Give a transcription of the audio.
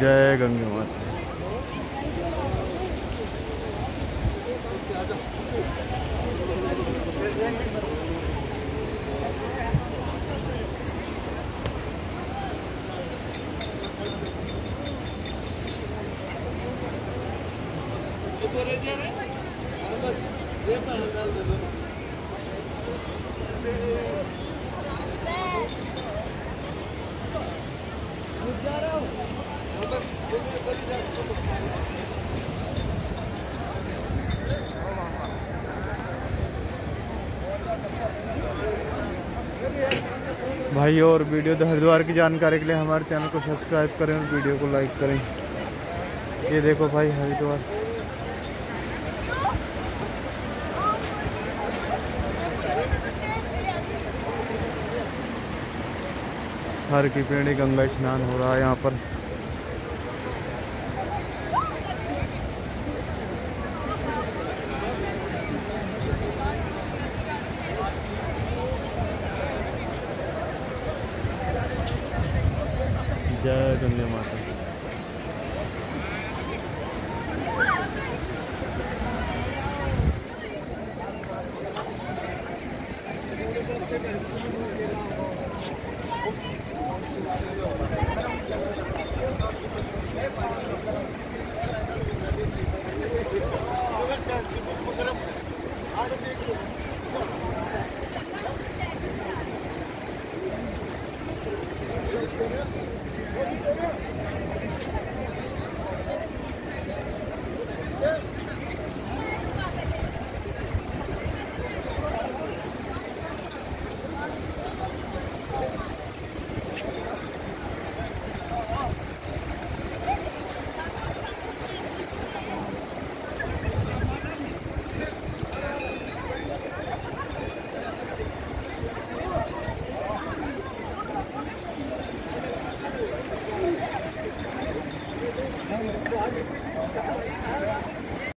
जय गंगे माता। भाई, और वीडियो तो हरिद्वार की जानकारी के लिए हमारे चैनल को सब्सक्राइब करें और वीडियो को लाइक करें। ये देखो भाई, हरिद्वार। हर की पेड़ी गंगा स्नान हो रहा है यहाँ पर। जय गंगे माता